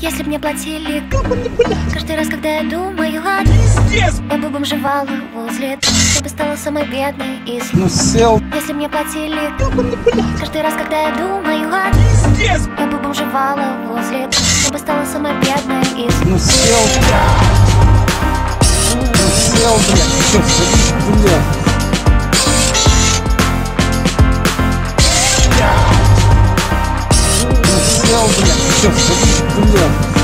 Если б мне платили Каждый раз, когда я думаю о Я бы бомжевала возле Я бы стала самой бедной из Ну сел. Если б мне платили Каждый раз, когда я думаю о Я бы бомжевала возле Я бы стала самой бедной из Ну сел Ну сел, блядь Ну сел, блядь Всё, садись, блядь